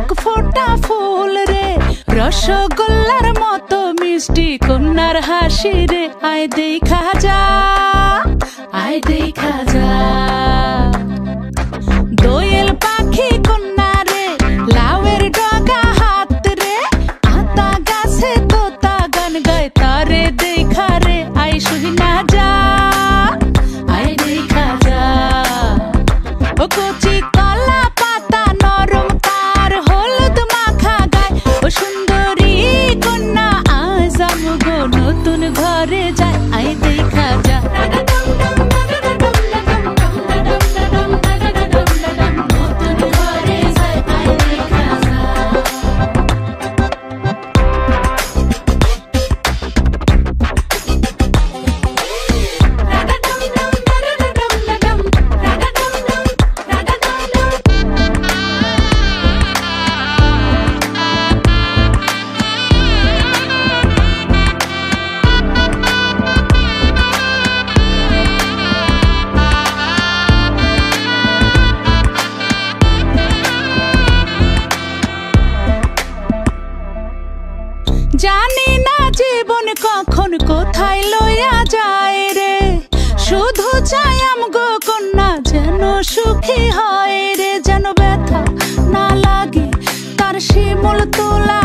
চোখ ফোটা ফুল রে। রসগোল্লার মতো মিষ্টি কন্যার হাসি রে। আয় দেখা যা, আয় দেখা যা। জীবন কখন কোথায় লইয়া যায় রে? শুধু চাই আমগো কন্যা যেন সুখী হয় রে, যেন ব্যথা না লাগে। তার শিমুল তোলা